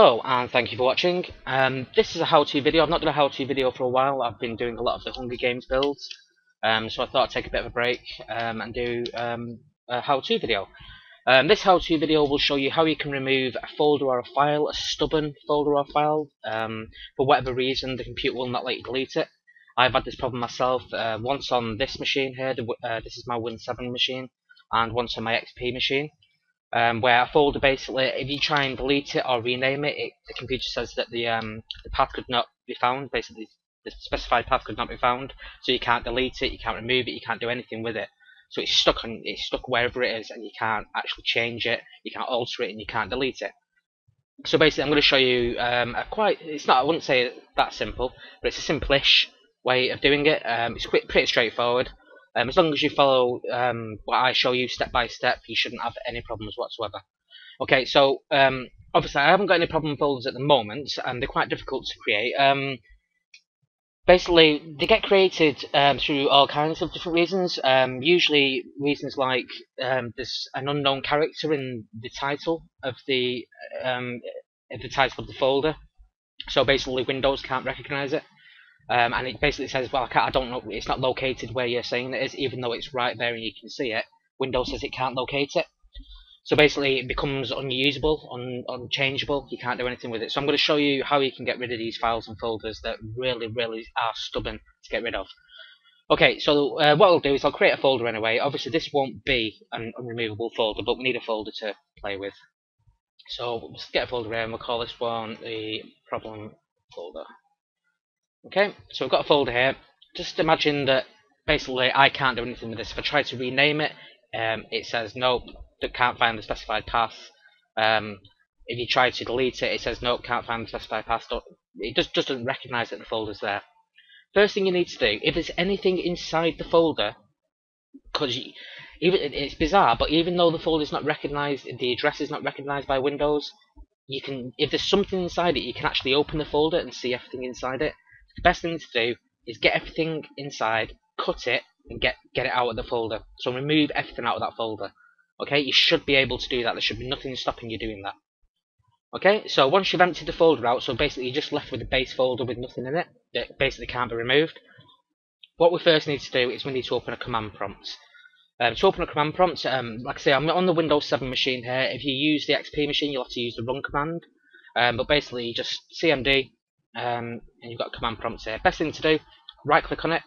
Hello and thank you for watching. Um, this is a how-to video. I've not done a how-to video for a while. I've been doing a lot of the Hunger Games builds, um, so I thought I'd take a bit of a break um, and do um, a how-to video. Um, this how-to video will show you how you can remove a folder or a file, a stubborn folder or file. Um, for whatever reason, the computer will not let you delete it. I've had this problem myself. Uh, once on this machine here, the, uh, this is my Win 7 machine, and once on my XP machine um, where a folder basically, if you try and delete it or rename it, it the computer says that the um, the path could not be found. Basically, the specified path could not be found, so you can't delete it, you can't remove it, you can't do anything with it. So it's stuck on, it's stuck wherever it is, and you can't actually change it, you can't alter it, and you can't delete it. So basically, I'm going to show you um, a quite, it's not, I wouldn't say that simple, but it's a simplish way of doing it. Um, it's pretty straightforward. Um, as long as you follow um, what I show you step by step, you shouldn't have any problems whatsoever. Okay, so um, obviously I haven't got any problem folders at the moment, and they're quite difficult to create. Um, basically, they get created um, through all kinds of different reasons. Um, usually, reasons like there's an unknown character in the title of the the title of the folder. So basically, Windows can't recognize it. Um, and it basically says, well, I, I, don't know, it's not located where you're saying it is, even though it's right there and you can see it. Windows says it can't locate it. So basically, it becomes unusable, un unchangeable. You can't do anything with it. So I'm going to show you how you can get rid of these files and folders that really, really are stubborn to get rid of. Okay, so uh, what I'll do is I'll create a folder anyway. Obviously, this won't be an unremovable folder, but we need a folder to play with. So let's get a folder here, and we'll call this one the problem folder. Okay, so we've got a folder here. Just imagine that basically I can't do anything with this. If I try to rename it, um, it says nope, can't find the specified path. Um, if you try to delete it, it says nope, can't find the specified path. It just, just doesn't recognise that the folder's there. First thing you need to do, if there's anything inside the folder, because even it's bizarre, but even though the folder is not recognised, the address is not recognised by Windows, you can, if there's something inside it, you can actually open the folder and see everything inside it. The best thing to do is get everything inside, cut it, and get, get it out of the folder. So remove everything out of that folder. Okay, you should be able to do that. There should be nothing stopping you doing that. Okay, so once you've emptied the folder out, so basically you're just left with the base folder with nothing in it, that basically can't be removed. What we first need to do is we need to open a command prompt. Um, to open a command prompt, um, like I say, I'm on the Windows 7 machine here. If you use the XP machine, you'll have to use the run command. Um, but basically, just cmd um, and you've got command prompts here. Best thing to do, right click on it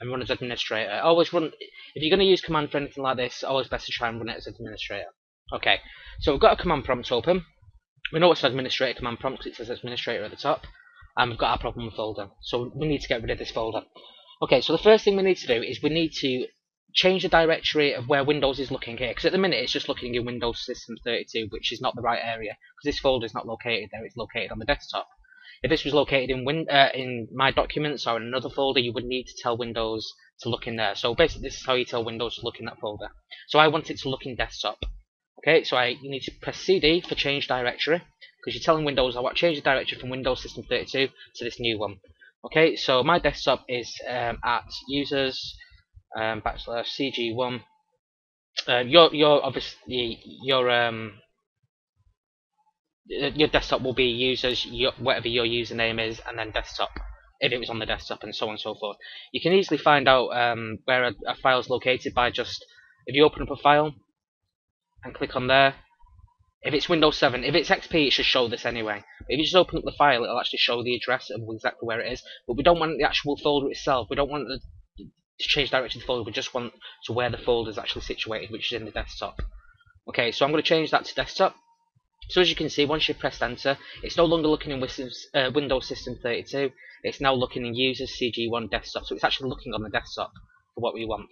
and run as administrator. Always run, if you're going to use command for anything like this, always best to try and run it as administrator. Okay, so we've got a command prompt open. We know it's an administrator command prompt because it says administrator at the top. And we've got our problem folder. So we need to get rid of this folder. Okay, so the first thing we need to do is we need to change the directory of where Windows is looking here. Because at the minute it's just looking in Windows System 32, which is not the right area. Because this folder is not located there, it's located on the desktop. If this was located in win uh, in my documents or in another folder, you would need to tell Windows to look in there. So basically, this is how you tell Windows to look in that folder. So I want it to look in desktop. Okay, so I you need to press CD for change directory because you're telling Windows I want to change the directory from Windows System 32 to this new one. Okay, so my desktop is um, at users um, backslash cg1. Uh, your your obviously your um your desktop will be users your, whatever your username is and then desktop if it was on the desktop and so on and so forth. You can easily find out um, where a, a file is located by just if you open up a file and click on there. If it's Windows 7, if it's XP, it should show this anyway. If you just open up the file, it'll actually show the address of exactly where it is. But we don't want the actual folder itself. We don't want the, to change direction of the folder. We just want to where the folder is actually situated, which is in the desktop. Okay, so I'm going to change that to desktop. So as you can see, once you've pressed enter, it's no longer looking in uh, Windows System 32, it's now looking in Users CG1 Desktop, so it's actually looking on the desktop for what we want.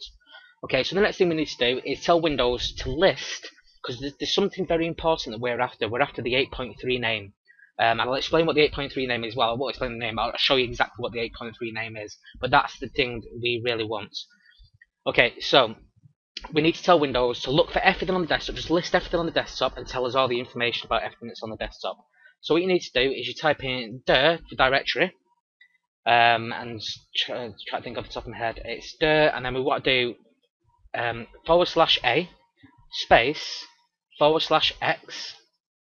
Okay, so the next thing we need to do is tell Windows to list, because there's, there's, something very important that we're after. We're after the 8.3 name. Um, and I'll explain what the 8.3 name is. Well, I won't explain the name, I'll show you exactly what the 8.3 name is. But that's the thing that we really want. Okay, so we need to tell Windows to look for everything on the desktop, just list everything on the desktop and tell us all the information about everything that's on the desktop. So what you need to do is you type in dir for directory, um, and try, try, to think off the top of my head, it's dir, and then we want to do um, forward slash a, space, forward slash x,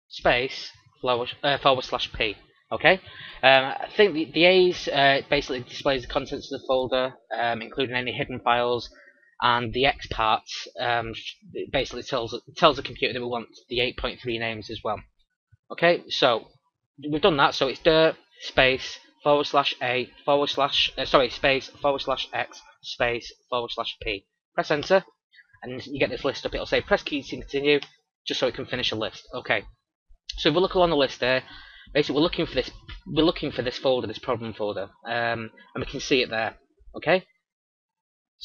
space, forward, uh, forward slash p. Okay, um, I think the, the A's uh, basically displays the contents of the folder, um, including any hidden files, and the X parts um, basically tells tells the computer that we want the 8.3 names as well. Okay, so we've done that. So it's dir space forward slash a forward slash uh, sorry space forward slash x space forward slash p. Press enter, and you get this list up. It'll say press key to continue, just so it can finish a list. Okay. So if we look along the list there, basically we're looking for this we're looking for this folder, this problem folder, um, and we can see it there. Okay.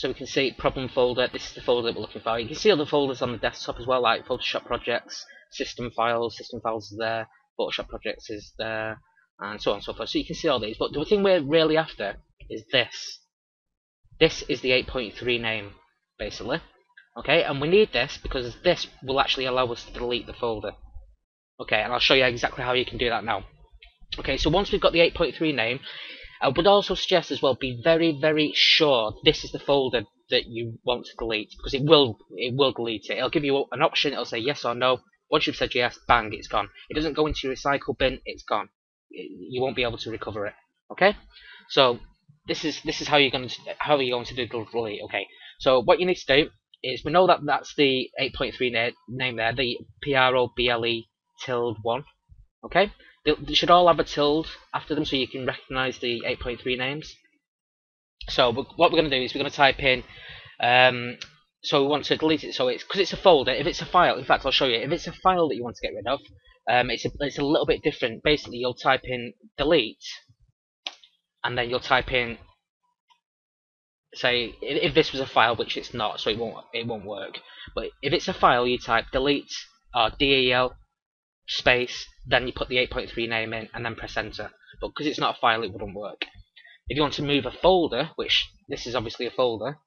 So we can see problem folder. This is the folder that we're looking for. You can see other folders on the desktop as well, like Photoshop projects, system files. System files is there. Photoshop projects is there, and so on and so forth. So you can see all these. But the thing we're really after is this. This is the 8.3 name, basically. Okay, and we need this because this will actually allow us to delete the folder. Okay, and I'll show you exactly how you can do that now. Okay, so once we've got the 8.3 name, I would also suggest as well be very, very sure this is the folder that you want to delete because it will it will delete it. It'll give you an option. It'll say yes or no. Once you've said yes, bang, it's gone. It doesn't go into your recycle bin. It's gone. You won't be able to recover it. Okay. So this is this is how you're going to how are you going to do the delete. Okay. So what you need to do is we know that that's the 8.3 na name there, the PROBLE tilde one. Okay. They, they should all have a tilde after them so you can recognize the 8.3 names. So what we're going to do is we're going to type in, um, so we want to delete it, so it's, because it's a folder, if it's a file, in fact I'll show you, if it's a file that you want to get rid of, um, it's, a, it's a little bit different. Basically you'll type in delete, and then you'll type in, say, if this was a file, which it's not, so it won't, it won't work, but if it's a file, you type delete, or del, space, then you put the 8.3 name in and then press enter. But because it's not a file, it wouldn't work. If you want to move a folder, which this is obviously a folder,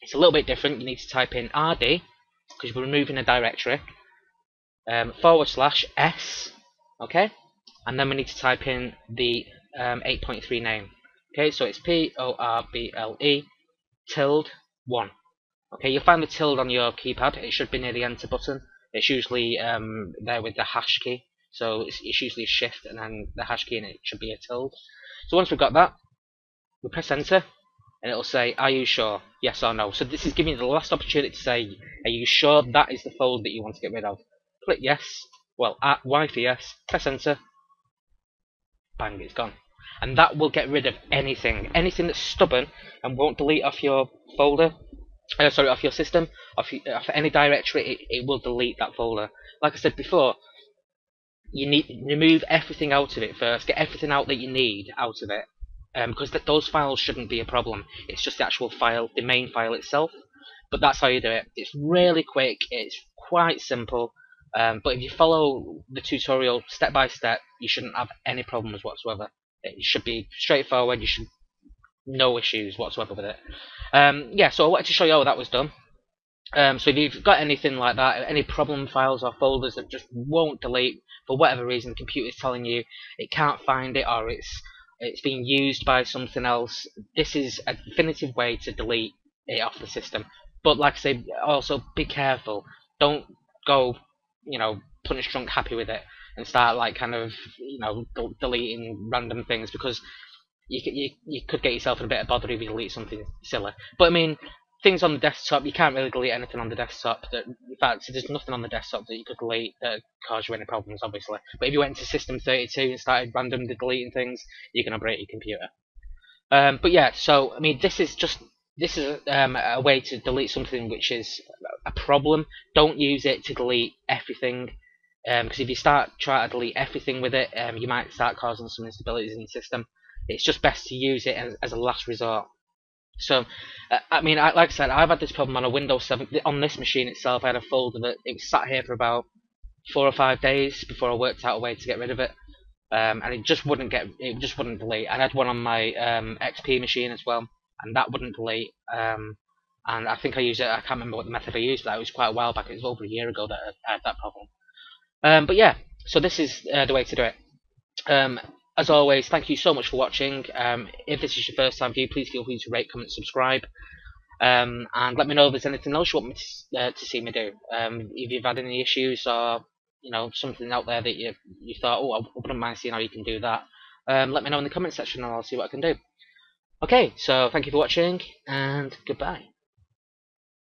it's a little bit different. You need to type in rd, because we're removing a directory, um, forward slash s, okay? And then we need to type in the um, 8.3 name. Okay, so it's P-O-R-B-L-E tilde 1. Okay, you'll find the tilde on your keypad. It should be near the enter button. It's usually um, there with the hash key. So it's, it's usually shift and then the hash key and it should be a tilde. So once we've got that, we press enter and it'll say, are you sure? Yes or no. So this is giving you the last opportunity to say, are you sure that is the folder that you want to get rid of? Click yes. Well, at Y for yes. Press enter. Bang, it's gone. And that will get rid of anything. Anything that's stubborn and won't delete off your folder uh, sorry, off your system, off, off any directory, it, it will delete that folder. Like I said before, you need remove everything out of it first. Get everything out that you need out of it, because um, those files shouldn't be a problem. It's just the actual file, the main file itself. But that's how you do it. It's really quick. It's quite simple. Um, but if you follow the tutorial step by step, you shouldn't have any problems whatsoever. It should be straightforward. You should no issues whatsoever with it. Um, yeah, so I wanted to show you how that was done. Um, so if you've got anything like that, any problem files or folders that just won't delete for whatever reason, the computer's telling you it can't find it or it's it's being used by something else, this is a definitive way to delete it off the system. But like I say, also be careful. Don't go, you know, punish drunk happy with it and start like kind of, you know, deleting random things because you, you, you could get yourself in a bit of bother if you delete something silly. But I mean, things on the desktop, you can't really delete anything on the desktop. That, in fact, there's nothing on the desktop that you could delete that cause you any problems, obviously. But if you went into System 32 and started randomly deleting things, you can break your computer. Um, but yeah, so I mean, this is just this is um, a way to delete something which is a problem. Don't use it to delete everything, because um, if you start trying to delete everything with it, um, you might start causing some instabilities in the system it's just best to use it as, as a last resort. So, uh, I mean, I, like I said, I've had this problem on a Windows 7. On this machine itself, I had a folder that it was sat here for about four or five days before I worked out a way to get rid of it. Um, and it just wouldn't get, it just wouldn't delete. I had one on my um, XP machine as well, and that wouldn't delete. Um, and I think I used it. I can't remember what the method I used. That it was quite a while back. It was over a year ago that I had that problem. Um, but yeah, so this is uh, the way to do it. As always, thank you so much for watching. Um, if this is your first time view, please feel free to rate, comment, subscribe. Um, and let me know if there's anything else you want me to, uh, to see me do. Um, if you've had any issues or you know something out there that you you thought, oh, I wouldn't mind seeing how you can do that, um, let me know in the comment section and I'll see what I can do. Okay, so thank you for watching and goodbye.